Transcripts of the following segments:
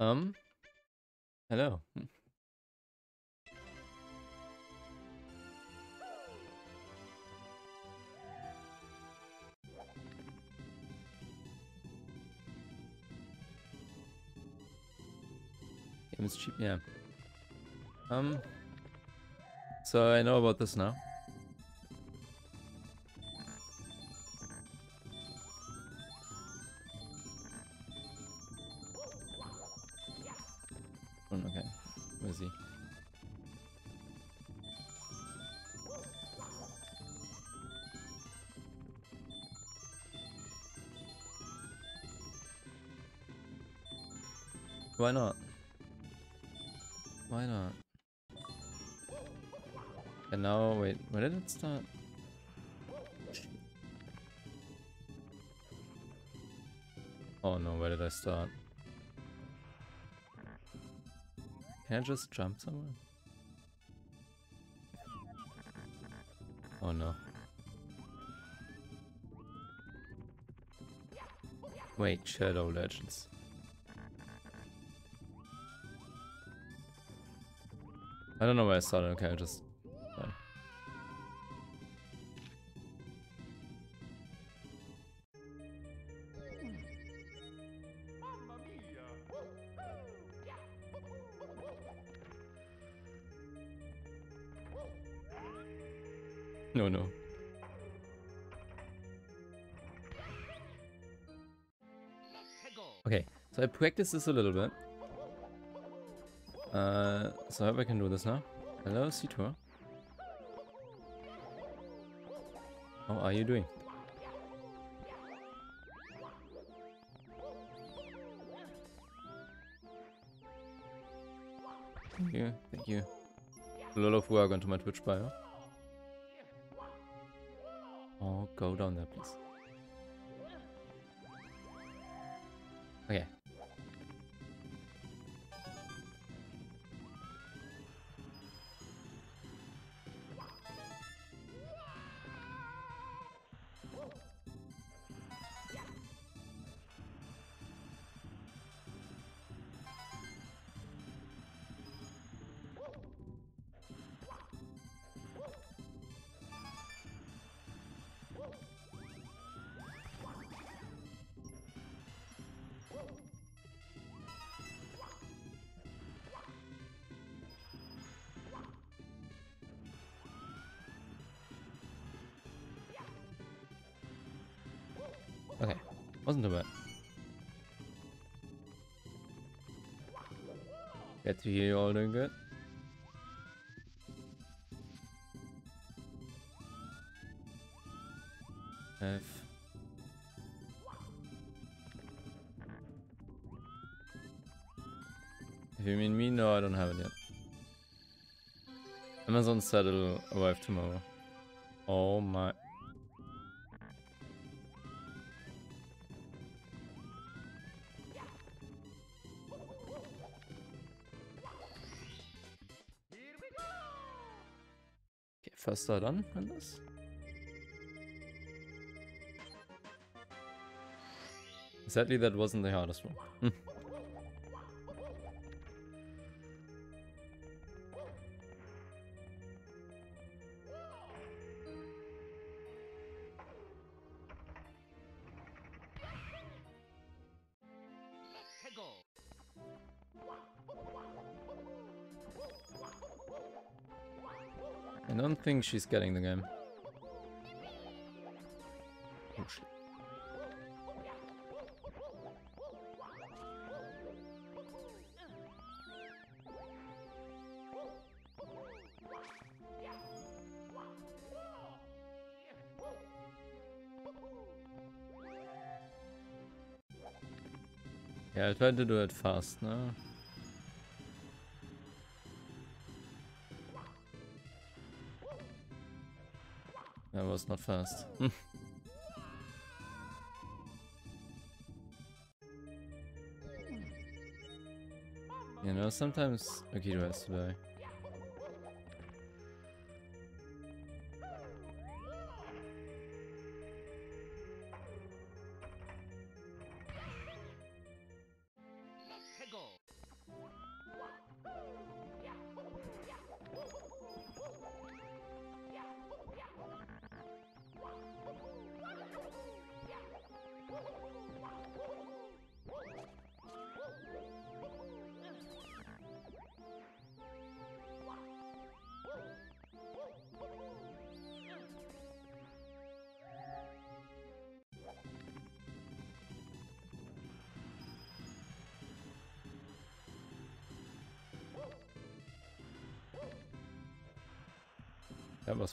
Um. Hello. Hmm. Game is cheap, yeah. Um. So I know about this now. Why not? Why not? And now, wait, where did it start? Oh no, where did I start? Can I just jump somewhere? Oh no. Wait, Shadow Legends. I don't know where I started, okay, I just... Fine. No, no. Okay, so I practiced this a little bit. So I hope I can do this now. Hello, Citor. How are you doing? Thank you, thank you. A lot of work onto my Twitch bio. Oh, go down there, please. Okay, wasn't too bad. Get to hear you all doing good. F. If you mean me, no, I don't have it yet. Amazon said it'll arrive tomorrow. Oh my. Start on on this. Sadly, that wasn't the hardest one. Think she's getting the game. Oh. Yeah, I tried to do it fast, no? Not fast. Hmm. you know, sometimes Akito has to die.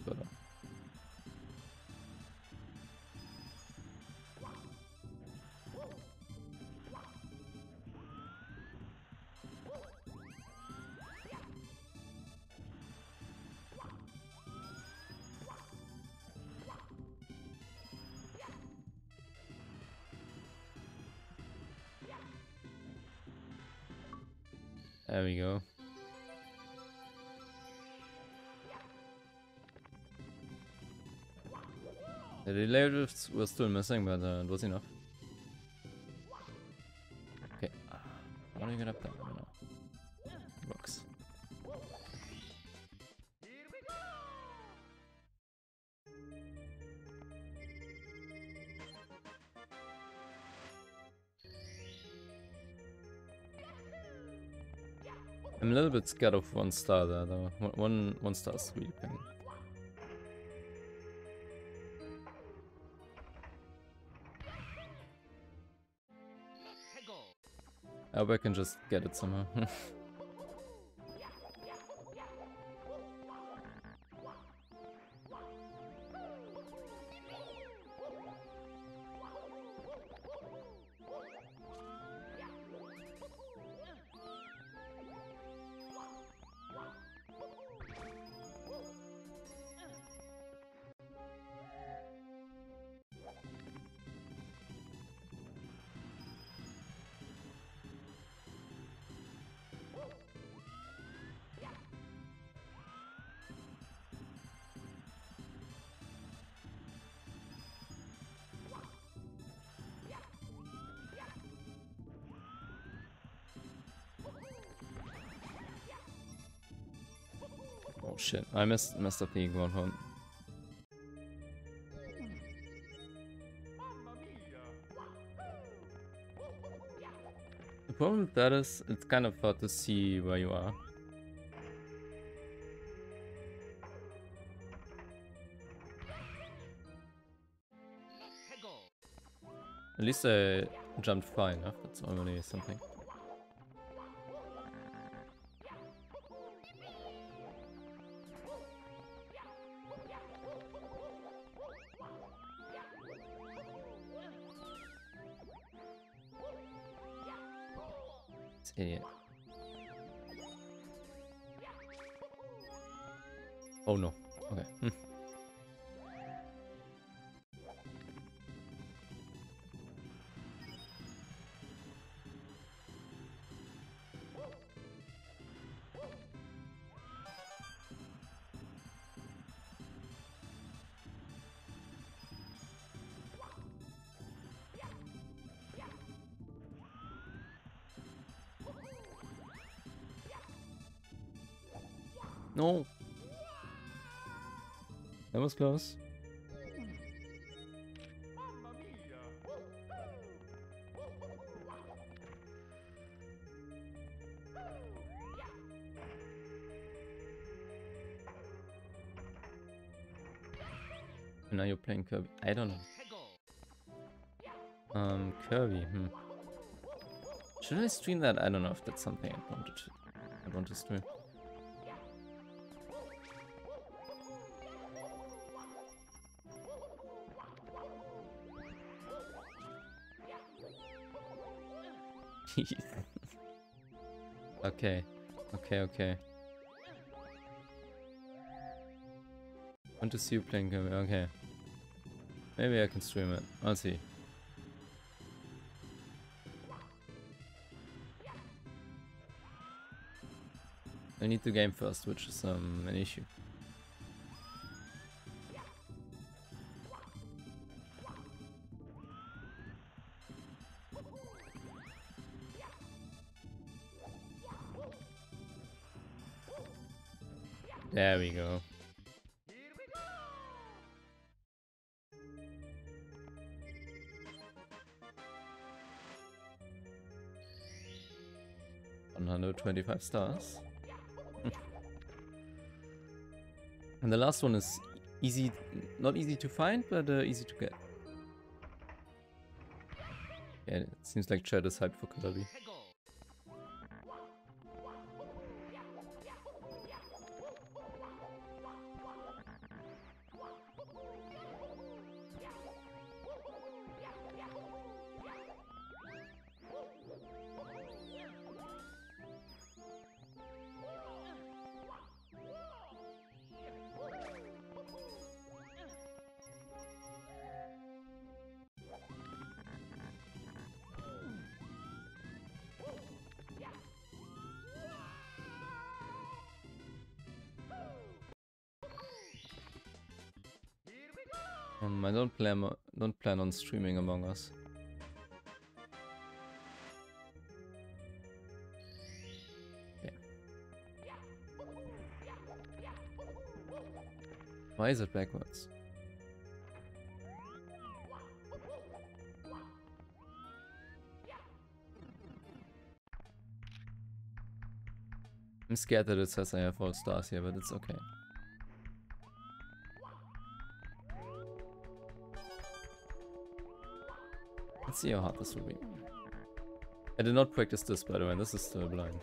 Better. There we go. The delay drifts were still missing, but uh, it was enough. Okay. How do you get up there? I don't know. Rocks. I'm a little bit scared of one star there, though. One, one, star is I hope I can just get it somehow. shit, I messed, messed up the eagle one. The problem with that is, it's kind of hard to see where you are. At least I jumped far enough, that's already something. That was close. Now you're playing Kirby. I don't know. Um, Kirby. Hmm. Should I stream that? I don't know if that's something I wanted to. I want to stream. Okay, okay, okay. Want to see you playing? Okay. Maybe I can stream it. I'll see. I need the game first, which is um, an issue. There we go. One hundred twenty-five stars. and the last one is easy, not easy to find, but uh, easy to get. Yeah, it seems like Chad is hyped for Kirby. Um, I don't plan don't plan on streaming Among Us. Okay. Why is it backwards? I'm scared that it says I have all stars here, but it's okay. Let's see how hard this will be. I did not practice this, by the way. This is still blind.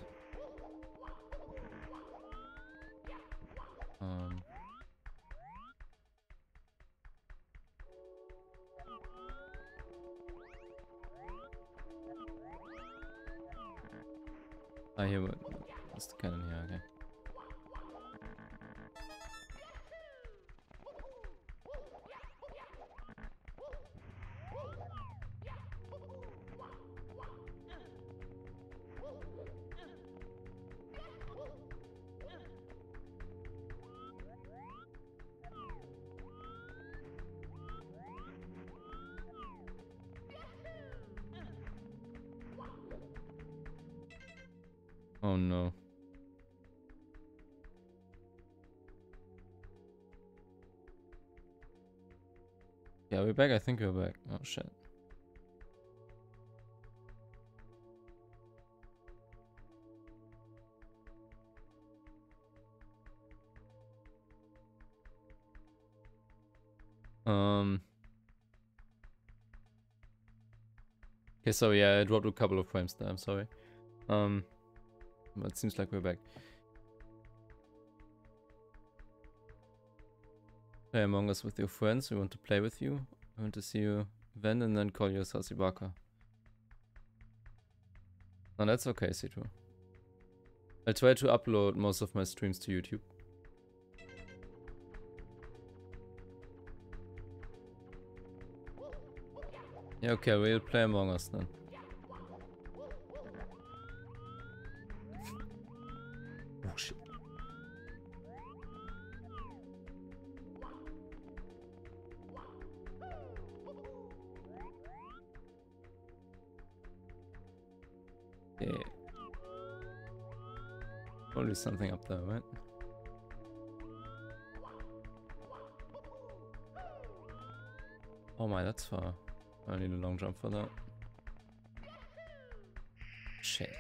Okay, so yeah, I dropped a couple of frames there. I'm sorry. Um. But it seems like we're back. Play Among Us with your friends. We want to play with you. I want to see you then and then call you Sasibaka. No, that's okay, Citro. I'll try to upload most of my streams to YouTube. Yeah, okay, we'll play Among Us then. Oh shit. Yeah. Probably something up there, right? Oh my, that's far. I need a long jump for that. Shit.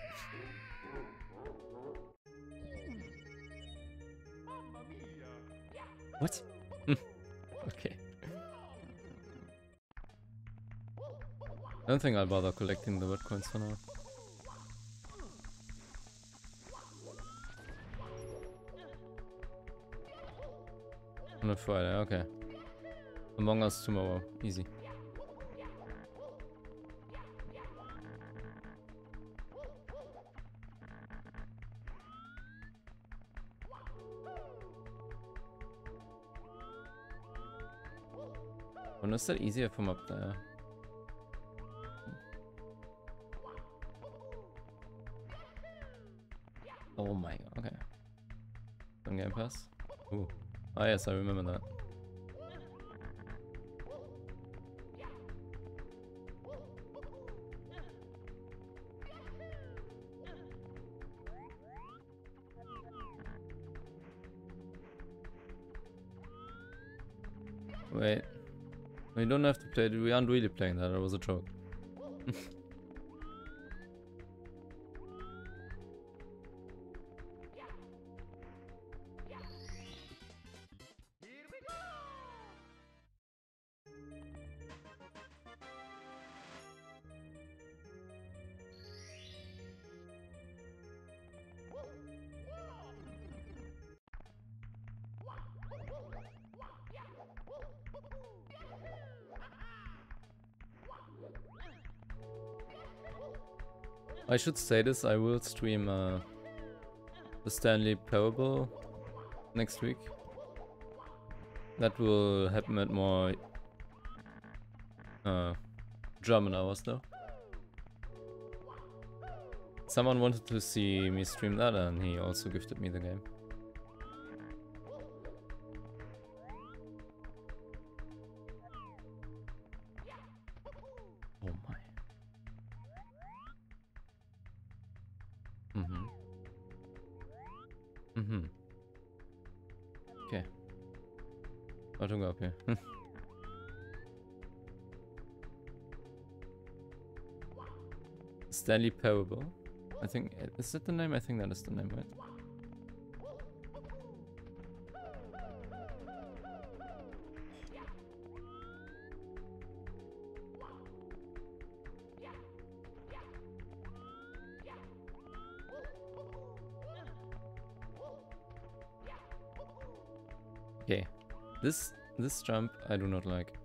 What? Hmm. okay. I don't think I'll bother collecting the red coins for now. On a Friday, okay. Among Us tomorrow, easy. Is that easier from up there? Oh my god, okay. On Game Pass? Ooh. Ah yes, I remember that. We don't have to play it. We aren't really playing that. That was a joke. I should say this, I will stream uh, the Stanley Parable next week. That will happen at more uh, German hours though. Someone wanted to see me stream that and he also gifted me the game. Stanley Parable. I think is that the name? I think that is the name, right? Okay. This this jump I do not like.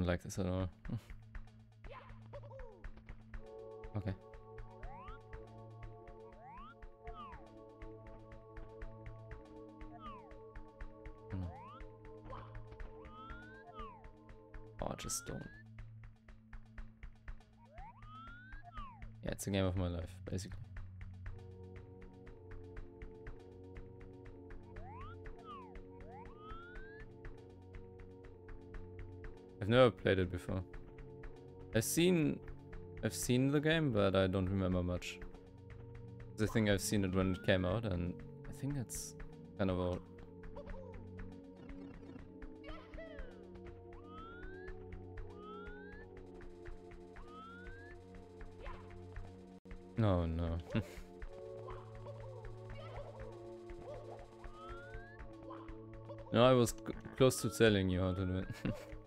Don't like this at all. I've seen I've seen the game, but I don't remember much. I think I've seen it when it came out, and I think it's kind of old. Oh, no, no. no, I was close to telling you how to do it.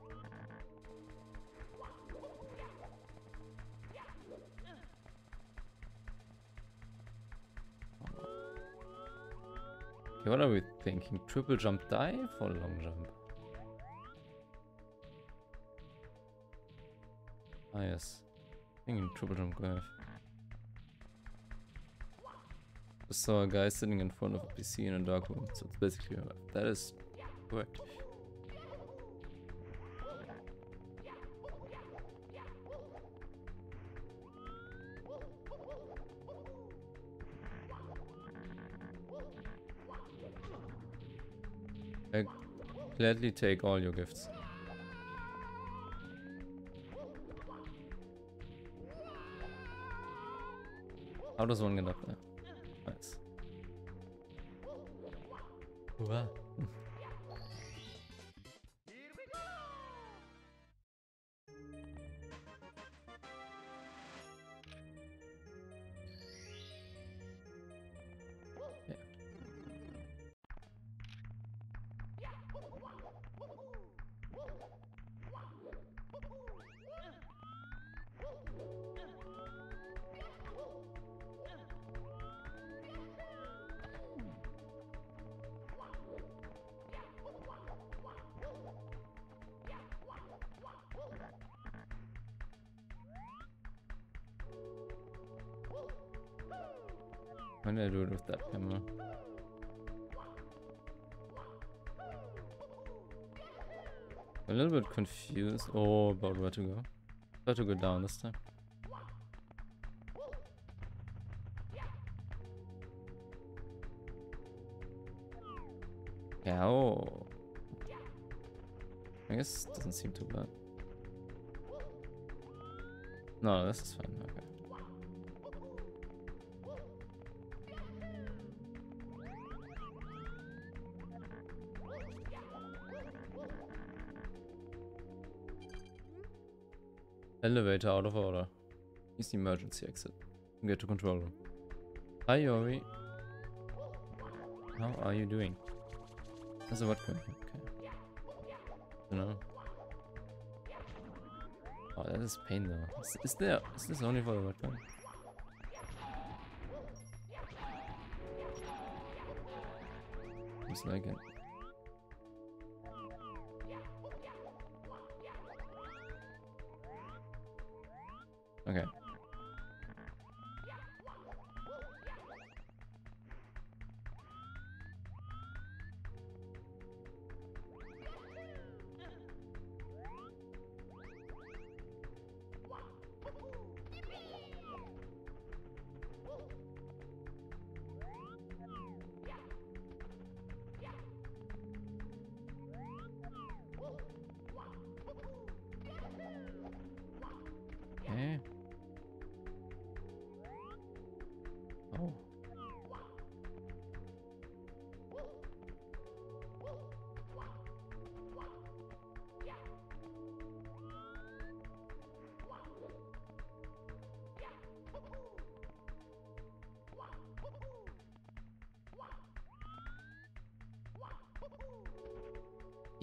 Okay, what are we thinking? Triple jump dive or long jump? Ah yes. Thinking triple jump dive. Just saw a guy sitting in front of a PC in a dark room, so it's basically that is correct. Gladly take all your gifts. How does one get up there? Nice. Wow. Confused. Oh, about where to go. Where to go down this time. Yeah, oh. I guess it doesn't seem too bad. No, this is fine. Okay. Elevator out of order. Use the emergency exit. Get to control room. Hi Yori. How are you doing? There's a vodka. Okay. No. Oh, that is pain though. Is, is there? Is this only for the vodka? Looks like it.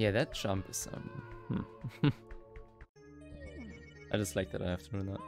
Yeah, that jump is um. Hmm. I just like that I have to do that.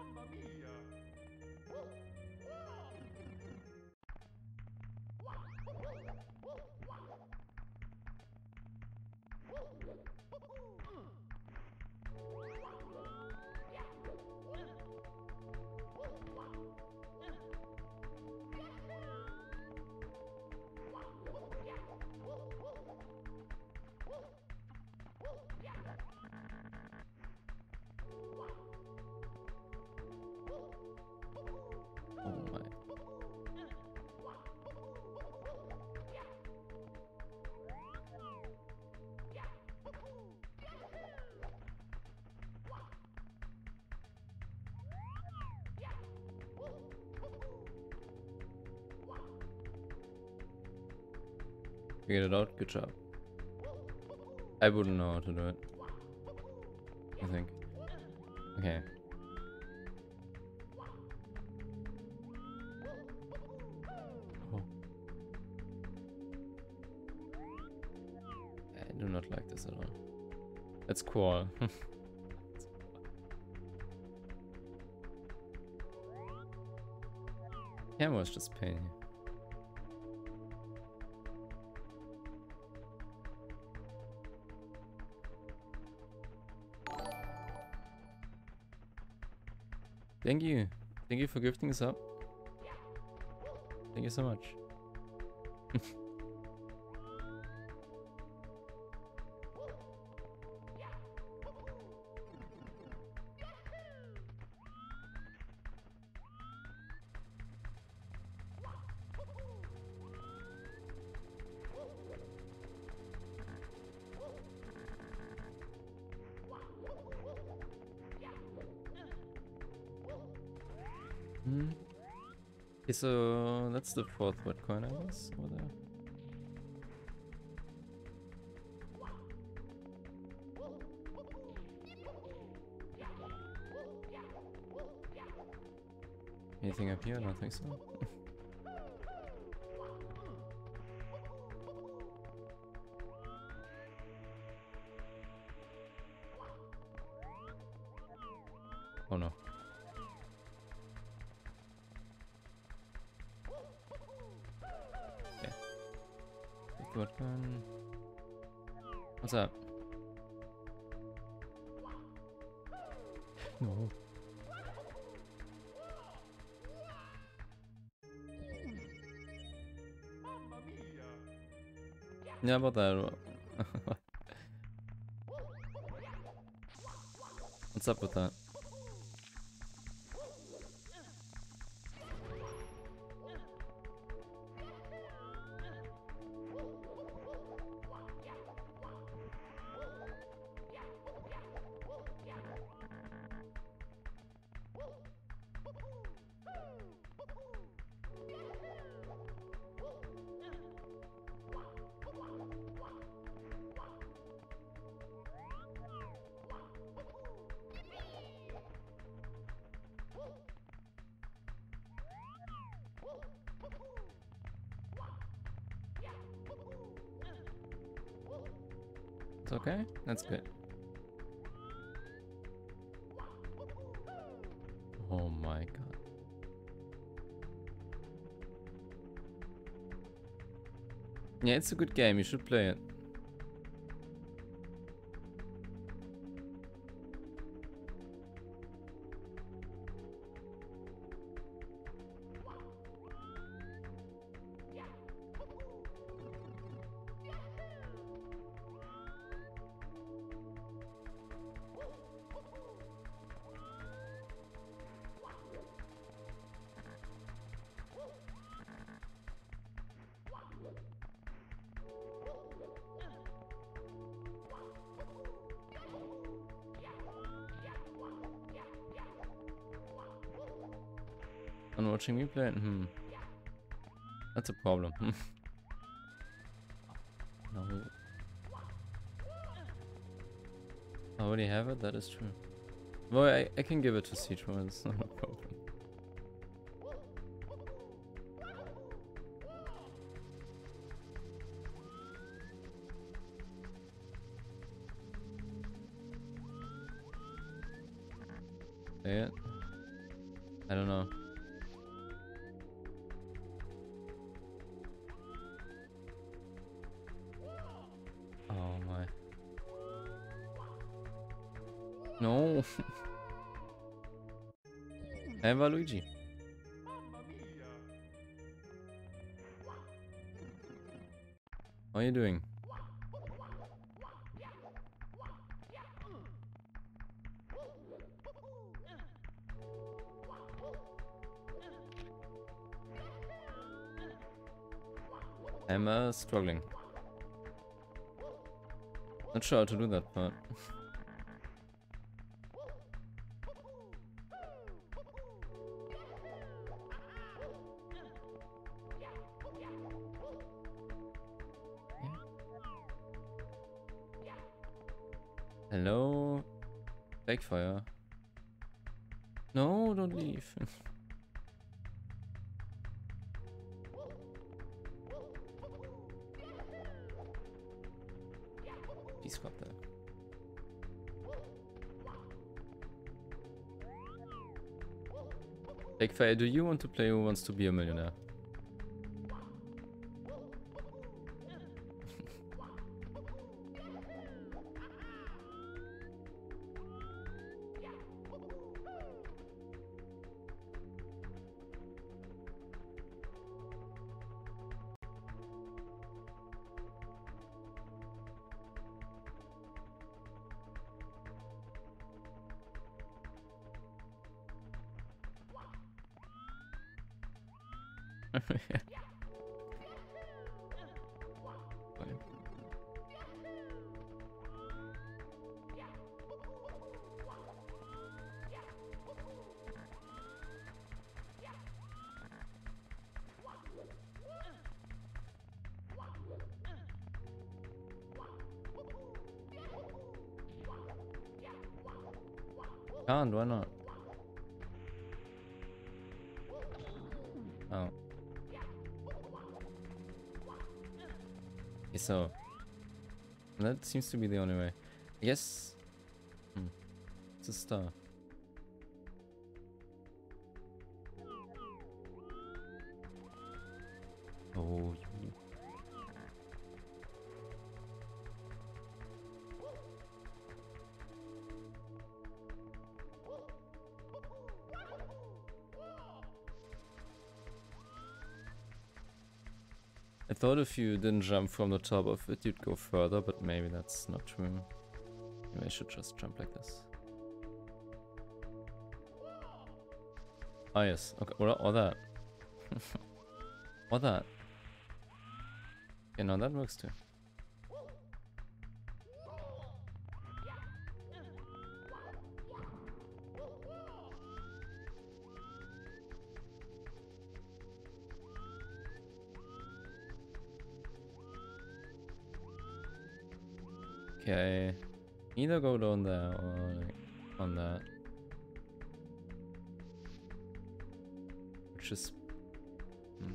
Figured it out, good job. I wouldn't know how to do it. I think. Okay. Oh. I do not like this at all. Let's. Camera is just pain Thank you. Thank you for gifting us up. Thank you so much. That's the fourth wet coin, I guess, over there. Anything up here? I don't think so. Yeah, about that. What's up with that? That's good. Oh my god. Yeah, it's a good game. You should play it. watching me play? Hmm. That's a problem. Hm. no. I already have it? That is true. Well, I, I can give it to Citro, it's not a problem. Yeah. I don't know. Oh my. No. hey, Luigi. Are you doing? Uh, struggling. Not sure how to do that part. Do you want to play Who Wants to Be a Millionaire? Can't, why not? Oh. Okay, so that seems to be the only way. I guess hmm. it's a star. Oh, thought if you didn't jump from the top of it, you'd go further, but maybe that's not true. Maybe I should just jump like this. Ah, yes. Okay, or, or that. or that. Okay, now that works too. Either go down there on that. Which is hmm.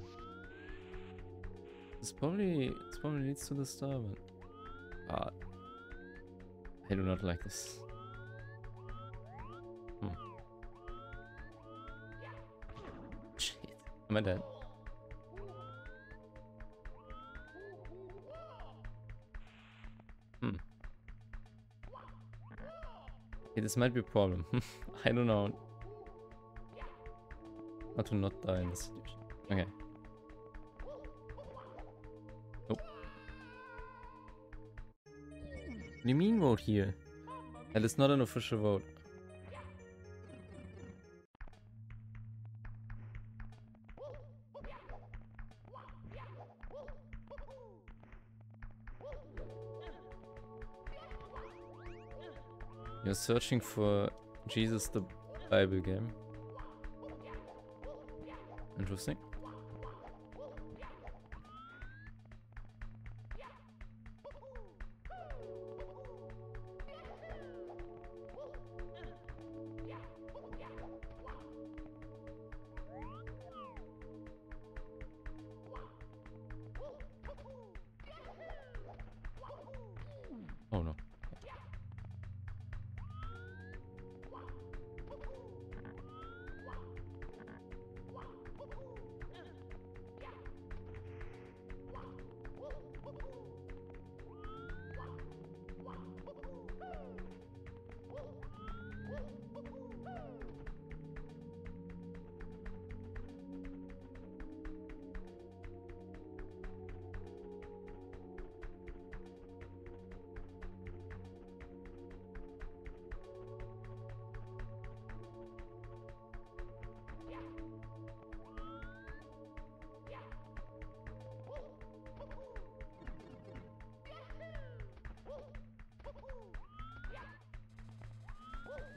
This probably this probably leads to the star, but ah, I do not like this. Hmm. Shit. Am I dead? This might be a problem. I don't know. How to not die in this situation. Okay. Nope. What do you mean vote here? That is not an official vote. Searching for Jesus the Bible game. Interesting.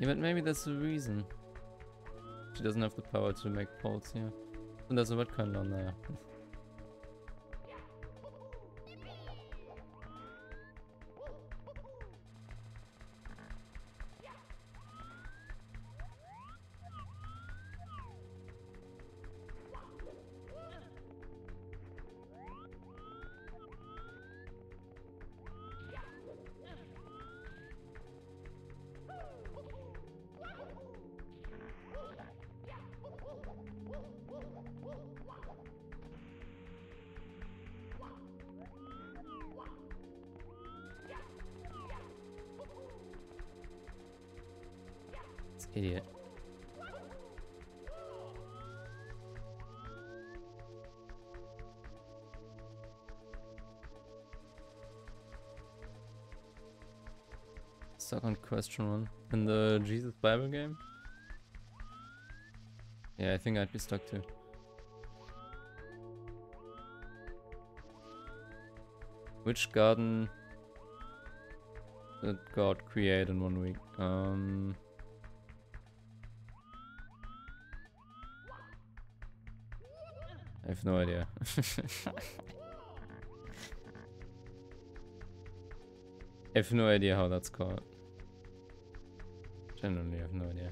Yeah, but maybe that's the reason. She doesn't have the power to make polls here. And there's a red coin down there. question one. In the Jesus Bible game? Yeah, I think I'd be stuck too. Which garden did God create in one week? Um... I have no idea. I have no idea how that's called. Genuinely, have no idea.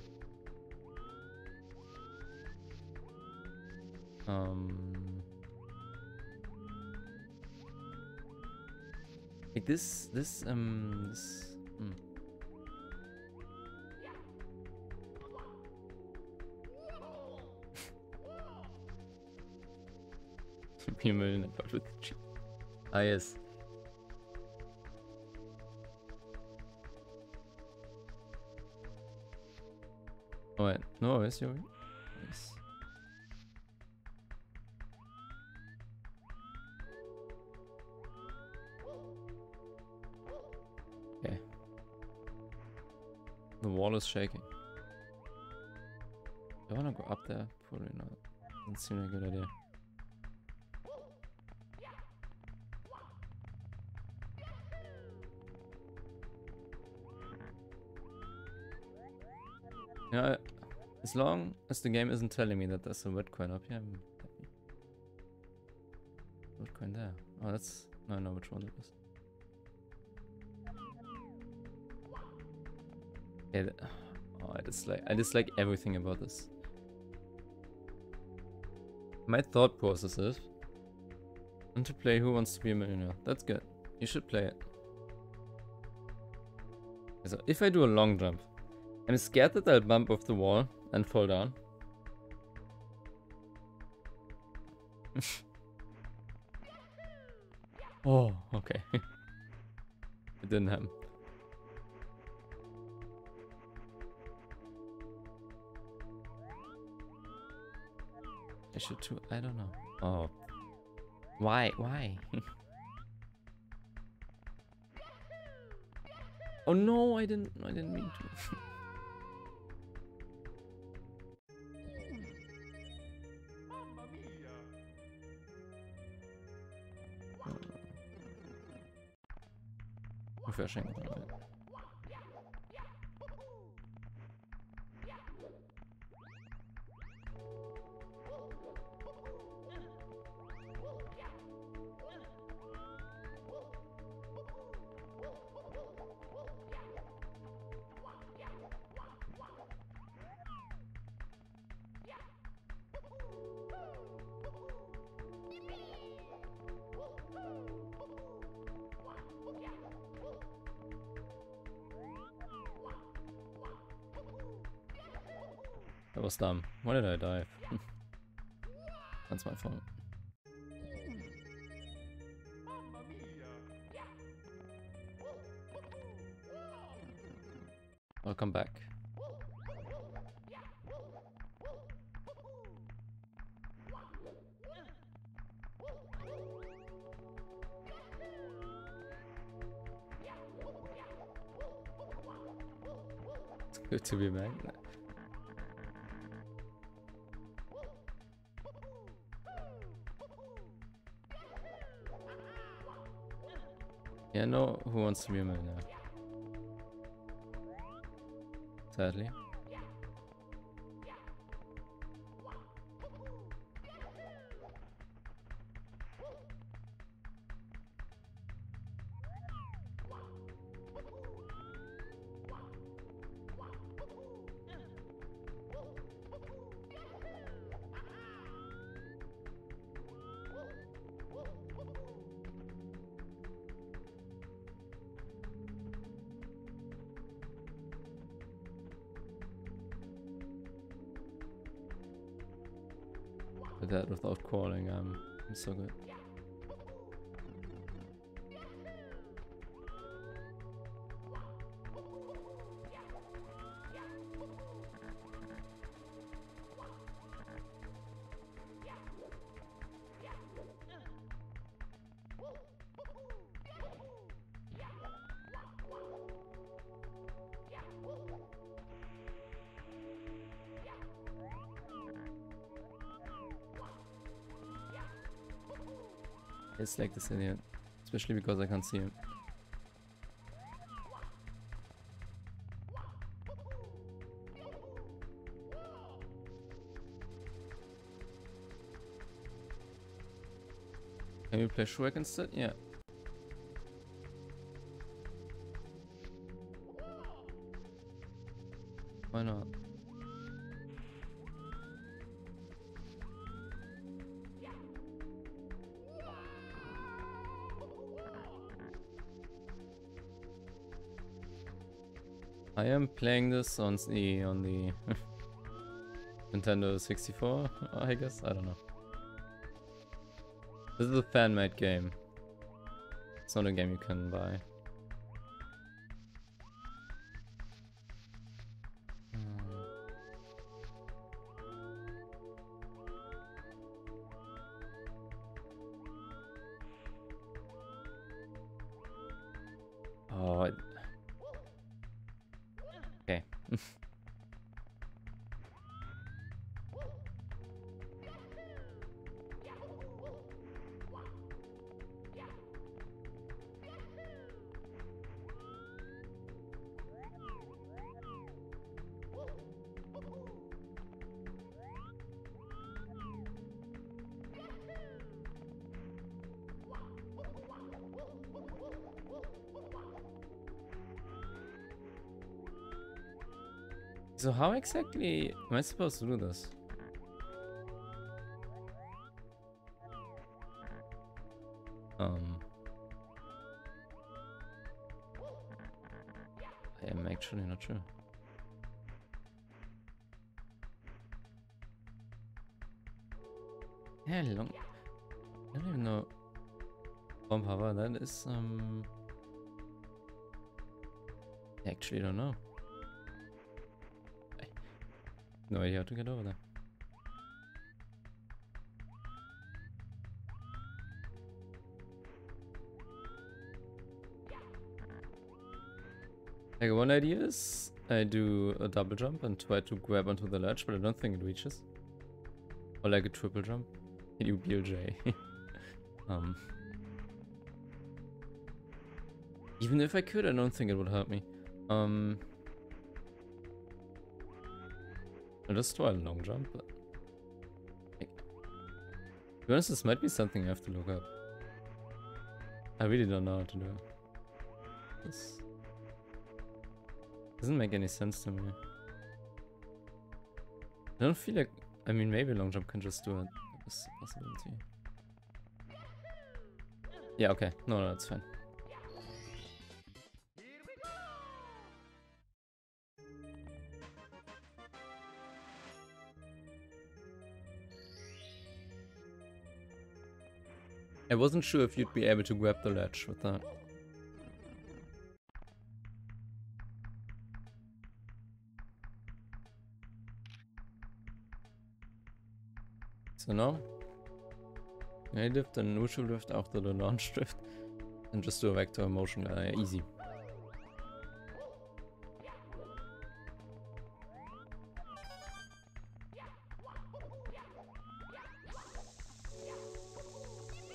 Um, like this, this, um, this, hmm. Million about with cheat. Ah, yes. Oh, wait. No, it's your. Yes. Okay. Eh. The wall is shaking. Do I wanna go up there? Probably not. Doesn't seem like a good idea. Yeah, as long as the game isn't telling me that there's a red coin up here, I'm happy. Red coin there. Oh, that's... No, I know which one it is. Th- oh, I dislike, I dislike everything about this. My thought process is... And to play Who Wants to Be a Millionaire. That's good. You should play it. So if I do a long jump, I'm scared that I'll bump off the wall and fall down. oh, okay. it didn't happen. I should too. I don't know. Oh. Why? Why? oh no, I didn't I didn't mean to. Refreshing. That Why did I dive? That's my fault. I'll come back. Yeah, no, who wants to be a millionaire? sadly. That without calling, I'm, I'm so good. Like this idiot. Especially because I can't see him. Can we play Shrek instead? Yeah. Playing this on the on the Nintendo 64, I guess. I don't know. This is a fan-made game. It's not a game you can buy. So how exactly am I supposed to do this? Um, I am actually not sure. Yeah, long. I don't even know. Bomb hover. That is um. I actually don't know. No idea how to get over there. Like one idea is I do a double jump and try to grab onto the ledge, but I don't think it reaches. Or like a triple jump. You BLJ. um. Even if I could, I don't think it would help me. Um. I'll just a long jump, but... To be honest, this might be something I have to look up. I really don't know how to do it. This doesn't make any sense to me. I don't feel like... I mean, maybe long jump can just do it. A possibility. Yeah, okay. No, no, that's fine. I wasn't sure if you'd be able to grab the ledge with that. So now, I lift the neutral drift after the launch drift and just do a vector motion uh, easy.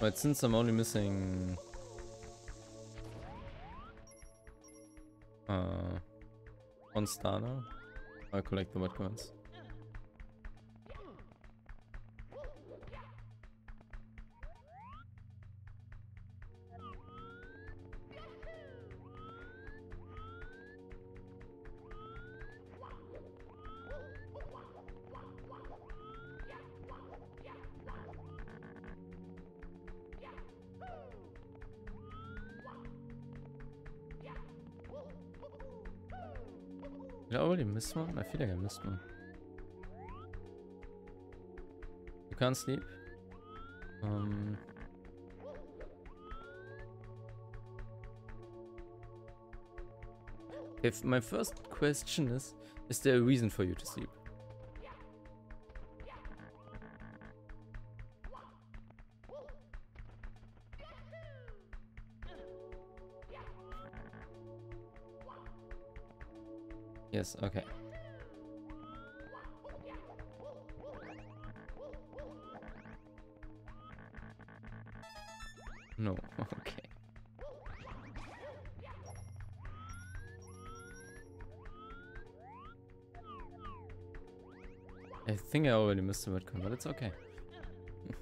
But since I'm only missing... Uh, one star now, I'll collect the mod coins. Did I already miss one? I feel like I missed one. You can't sleep? Um... If my first question is, is there a reason for you to sleep? Yes, okay. No, okay. I think I already missed the red coin, but it's okay.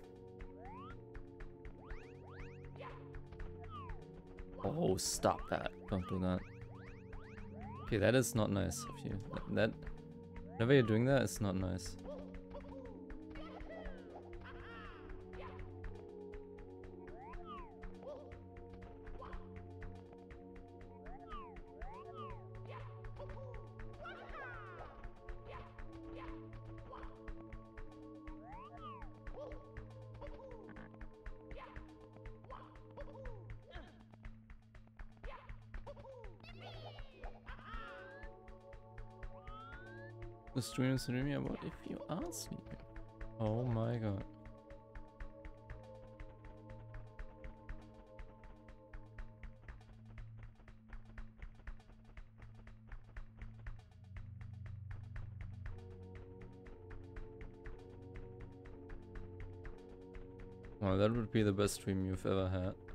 oh, stop that. Don't do that. Okay, that is not nice of you. That, that whenever you're doing that, it's not nice. The stream is streaming about if you are sleeping. Oh my god. Well, that would be the best stream you've ever had.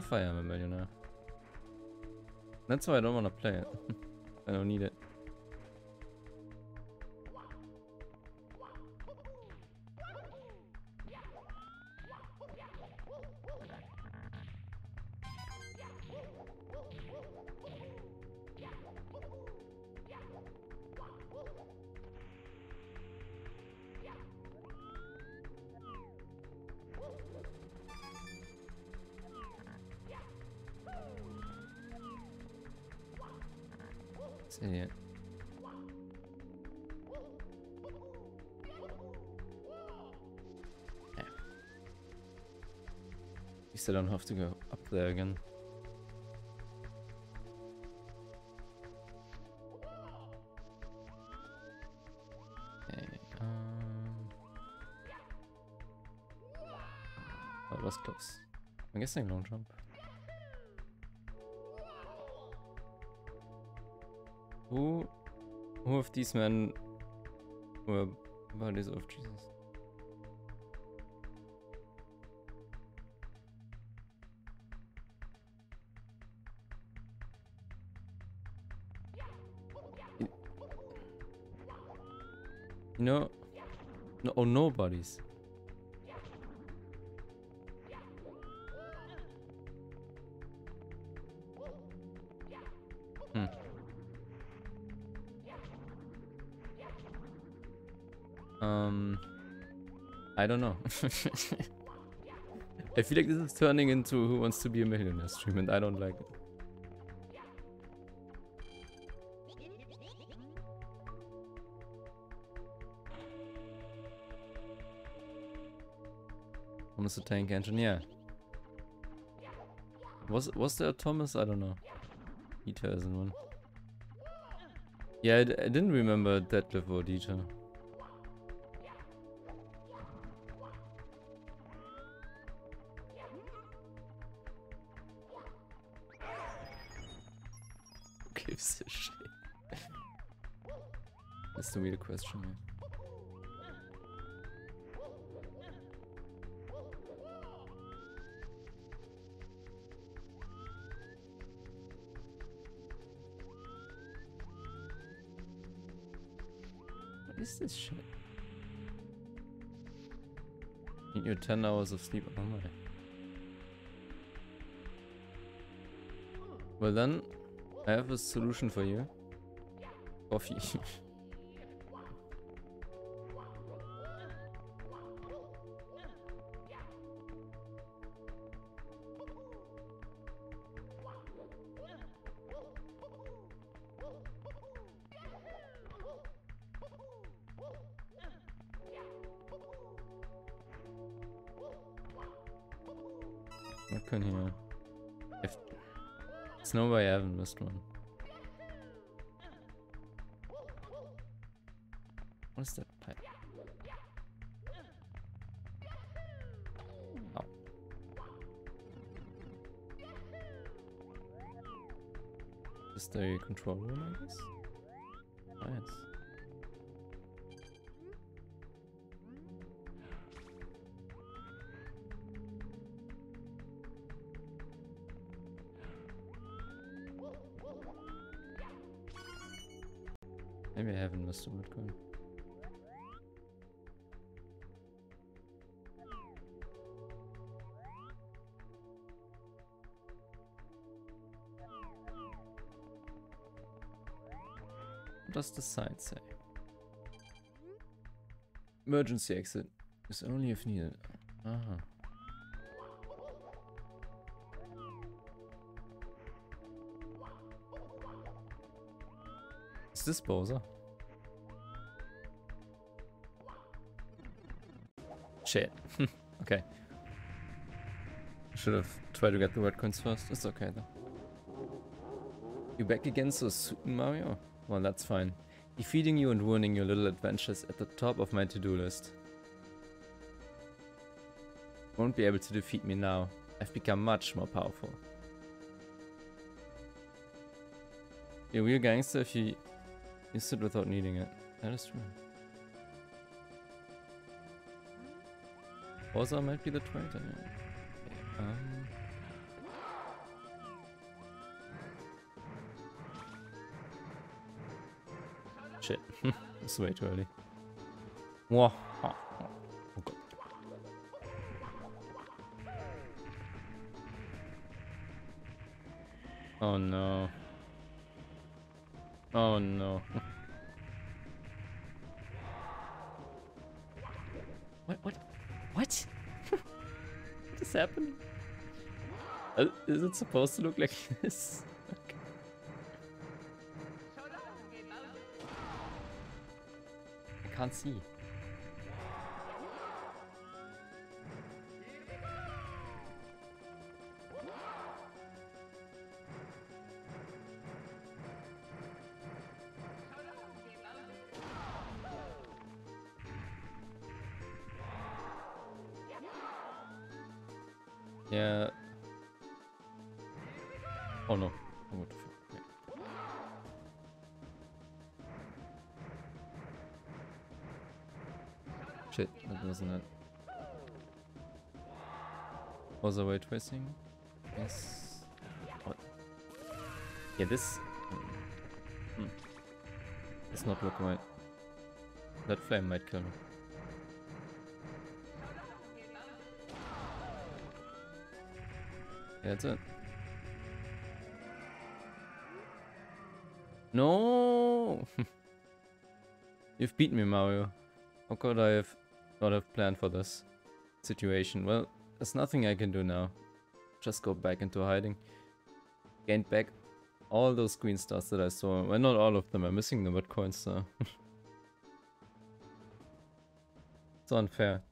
If I am a millionaire. That's why I don't want to play it. I don't need it. Still don't have to go up there again. Okay, um... Oh, it was close. I'm guessing long jump. Who, who of these men were bodies of Jesus? Know, no, oh, no bodies. Hmm. Um, I don't know. I feel like this is turning into Who Wants to Be a Millionaire stream, and I don't like it. Thomas the Tank Engine, yeah. Was was there a Thomas? I don't know. Dieter isn't one. Yeah, I, I didn't remember Detlef or Dieter. 10 hours of sleep. Oh my. Well then, I have a solution for you. Coffee. missed one. What is that pipe? Oh. Is the control room, I guess? Nice. Maybe I haven't missed a Bitcoin. What does the sign say? Emergency exit is only if needed. Ah. Is this Bowser? Shit. okay. Should have tried to get the red coins first. It's okay though. You back again, so Mario? Well, that's fine. Defeating you and ruining your little adventures at the top of my to-do list. Won't be able to defeat me now. I've become much more powerful. You're a real gangster if you use it without needing it. That is true. Bowser might be the traitor. Um, Shit. it's way too early. Whoa. Oh, God. Oh no. Oh no. Is it supposed to look like this? Okay. I can't see. Yeah. Oh no. Oh, what the fuck? Wait. Shit, that wasn't it. Was a way twisting? Yes. Yeah, this. Hmm. Does not look right. That flame might kill me. Yeah, that's it. No! You've beaten me, Mario. How could I have not have planned for this situation? Well, there's nothing I can do now. Just go back into hiding. Gained back all those green stars that I saw. Well, not all of them. I'm missing the bitcoins, so... it's unfair.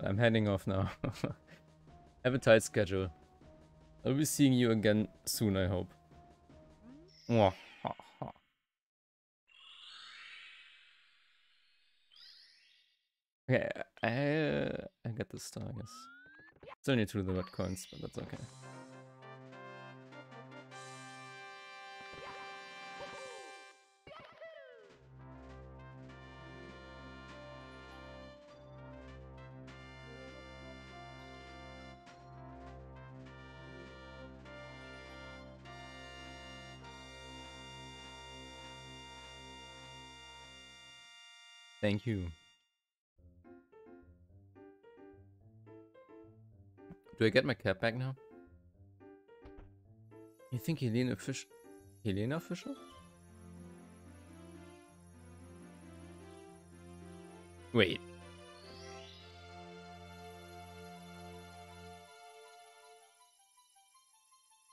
I'm heading off now. Have a tight schedule. I'll be seeing you again soon, I hope. Mwah. Okay, I, I get the star, I guess. Still need to do the red coins, but that's okay. Thank you. Do I get my cap back now? You think Helena Fish... Helene Fischer? Wait.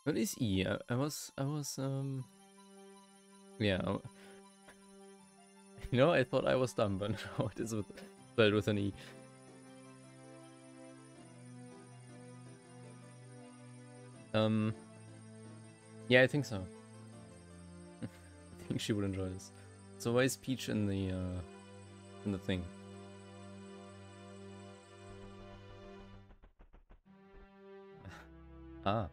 What is E? I, I was... I was, um... Yeah. I, you know, I thought I was dumb, but no, it is with, spelled with an E. Um, yeah, I think so. I think she would enjoy this. So why is Peach in the uh, in the thing? ah.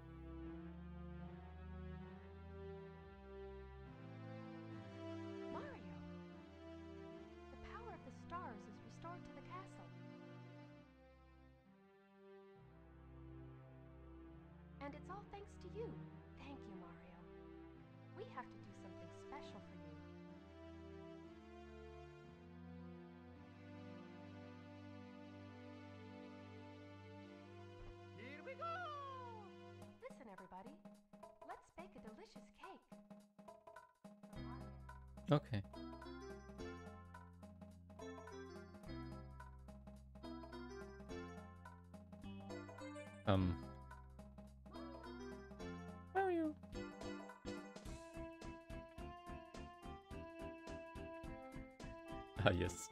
Yes.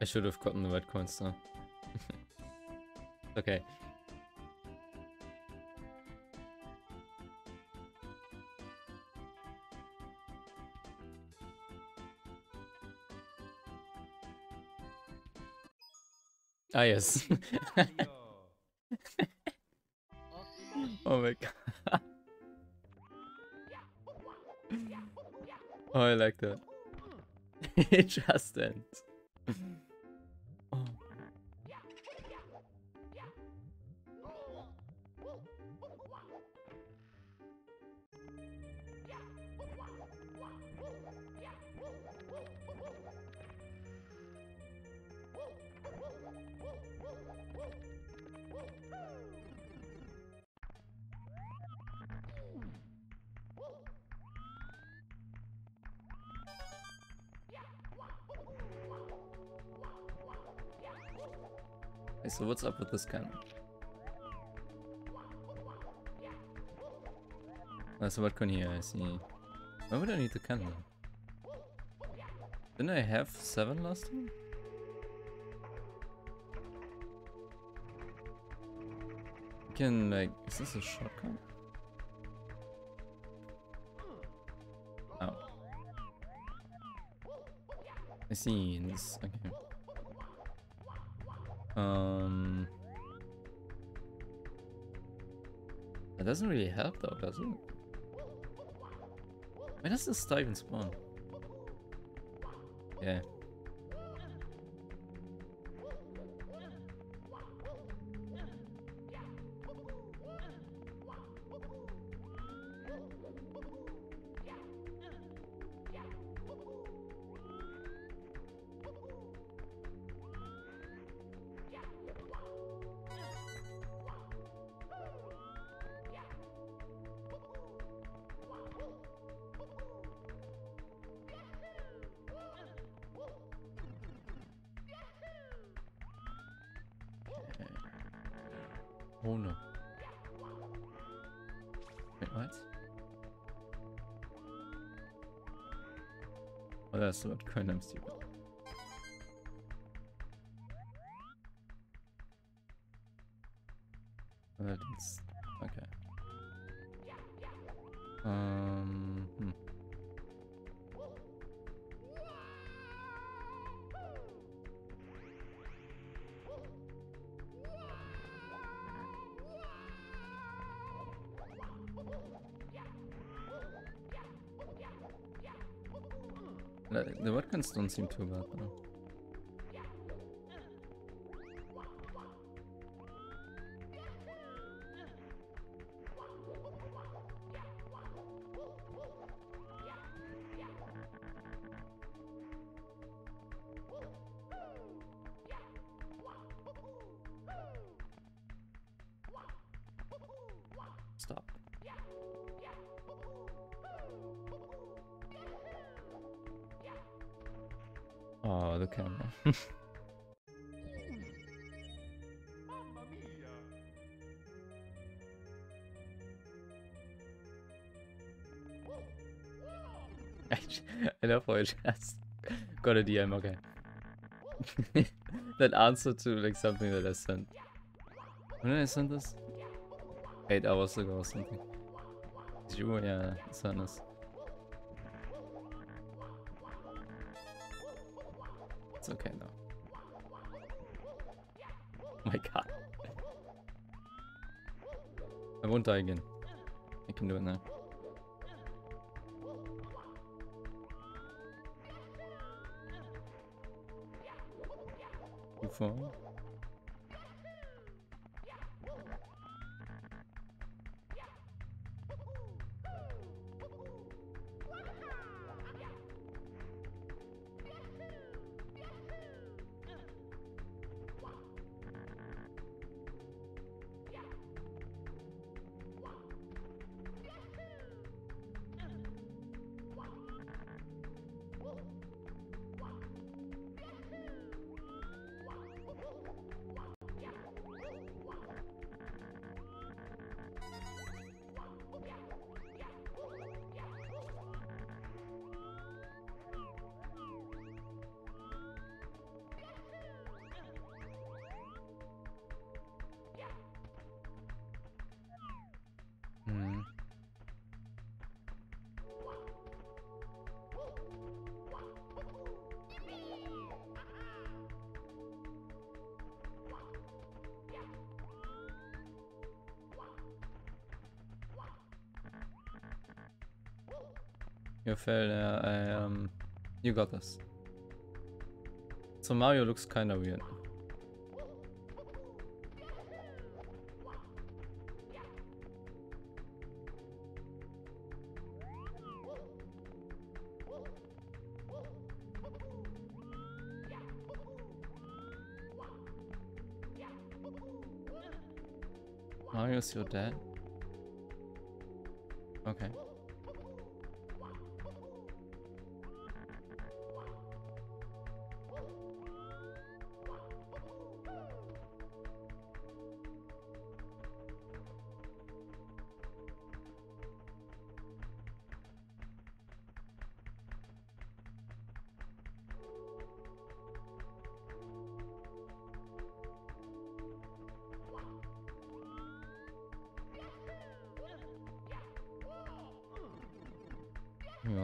I should have gotten the red coins though. okay. Ah yes. That. it just ends. So what's up with this cannon? That's what can here, I see. Why would I need the cannon? Didn't I have seven last time? You can like, is this a shotgun? Oh. I see, this, okay. Um... doesn't really help though, does it? Where does this star even spawn? Yeah. Oh, that's what coin the webcams don't seem the camera. I j- I love how I just got a DM, okay. that answer to like something that I sent. When did I send this? Eight hours ago or something. Did you? Yeah, sent this. It's okay though. My god. I won't die again. I can do it now. Far? You failed. Uh, I, um, you got this. So Mario looks kind of weird. Mario's your dad? Okay.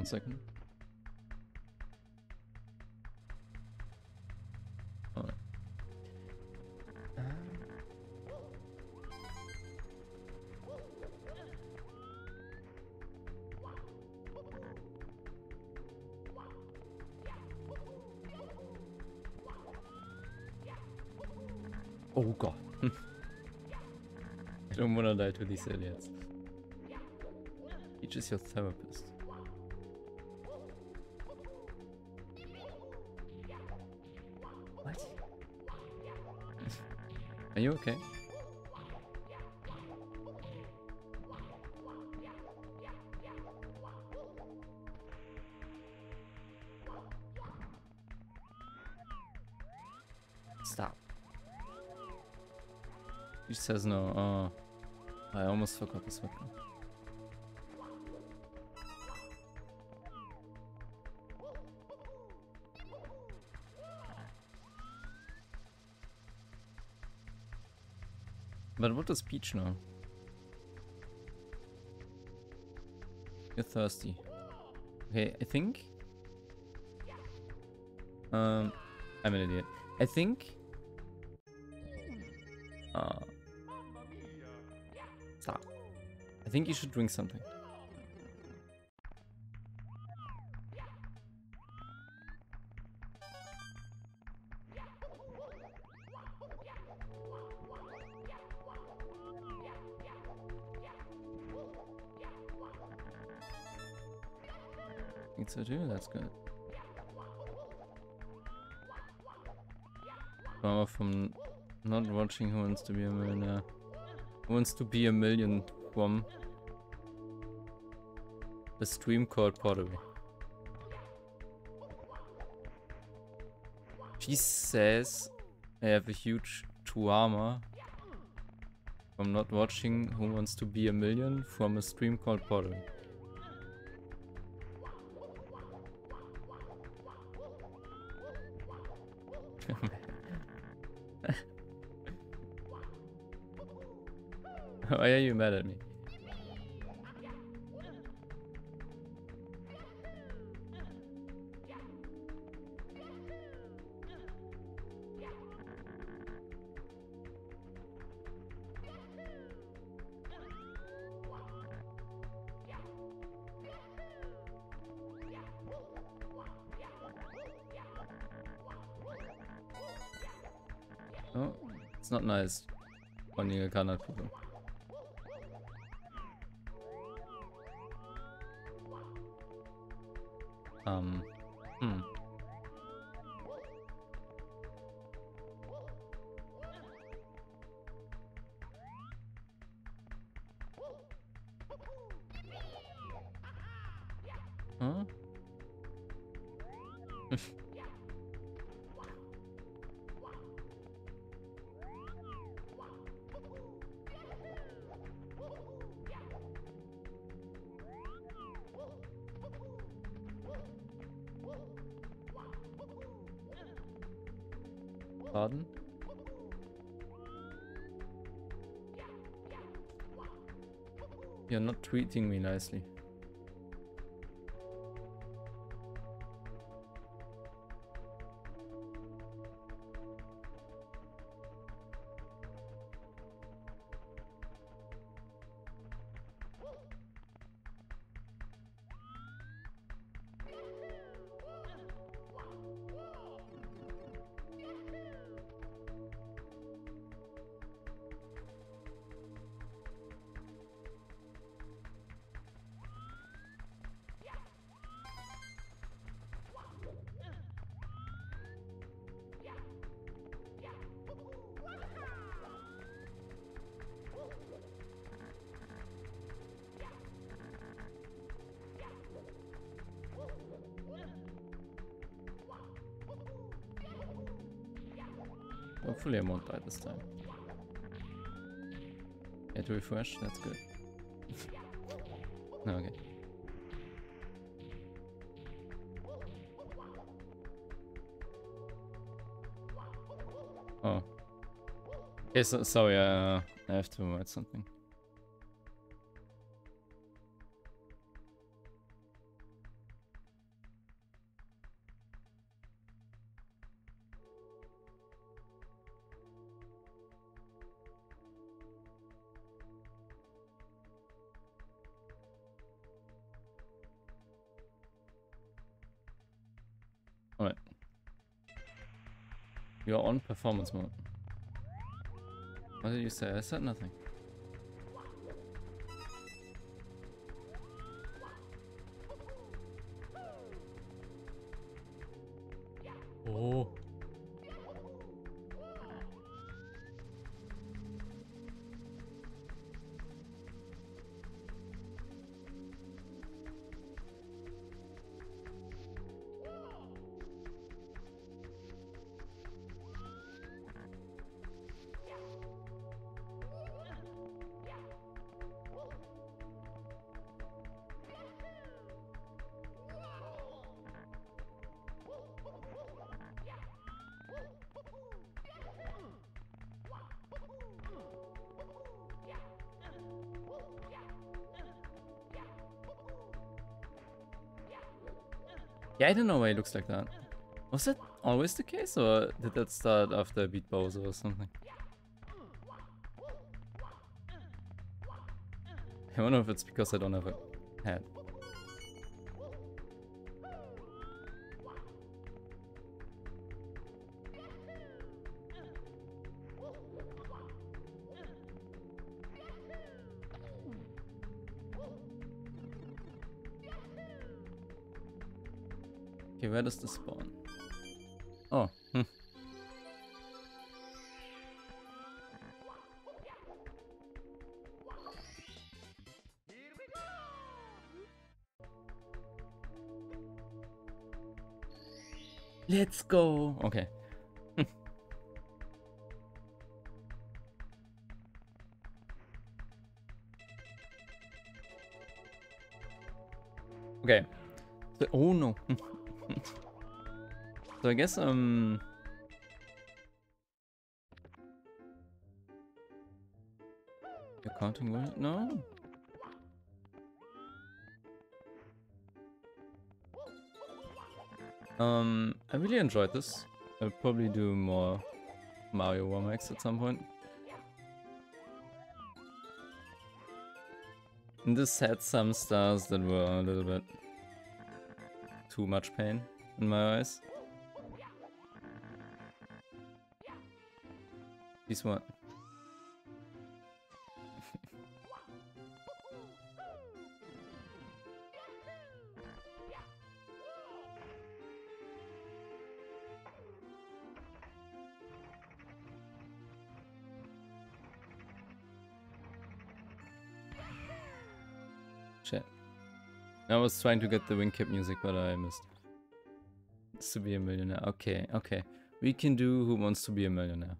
Second. Oh god. I don't wanna die to these aliens. Each is your therapist. Okay? Stop. He says no. Oh, I almost forgot this weapon. But what does Peach know? You're thirsty. Okay, I think... Um, I'm an idiot. I think... Uh, stop. I think you should drink something. So too, that's good. From not watching Who Wants to Be a Millionaire. Who Wants to Be a Million from a stream called Pottary. She says I have a huge trauma from not watching Who Wants to Be a Million from a stream called Pottary. Why are you mad at me? Oh, it's not nice finding a colored people. Um, Pardon? You're not treating me nicely. Hopefully I won't die this time. Yeah, to refresh, that's good. okay. Oh. Okay, so, sorry, uh, I have to write something. Performance mode. What did you say? I said nothing. Oh. Yeah, I don't know why it looks like that. Was that always the case, or did that start after I beat Bowser or something? I wonder if it's because I don't have a head. Does this spawn? Oh, hm. Let's go. Guess um You're counting well? No. Um, I really enjoyed this. I'll probably do more Mario ROM hacks at some point. And this had some stars that were a little bit too much pain in my eyes. This one. I was trying to get the Wingcap music, but I missed. To be a millionaire. Okay, okay. We can do Who Wants to Be a Millionaire.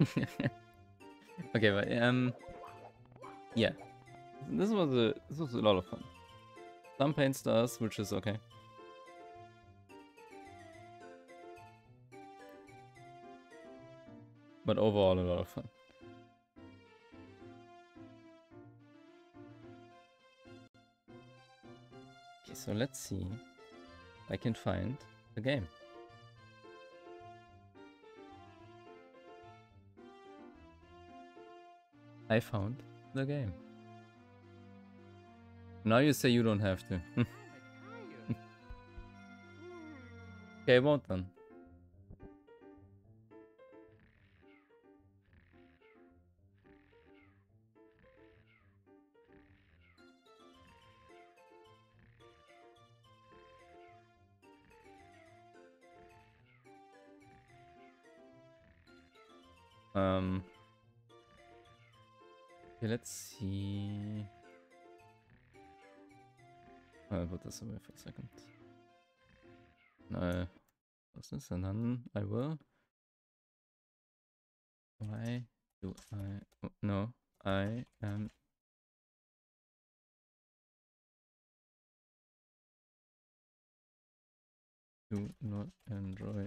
okay, but um, yeah, this was a this was a lot of fun. Some paint stars, which is okay. But overall, a lot of fun. Okay, so let's see I can find the game. I found the game. Now you say you don't have to. okay, won't then. Let's see. I'll put this away for a second. No. What's this? And then I will. Why do I? oh, No, I am. Do not enjoy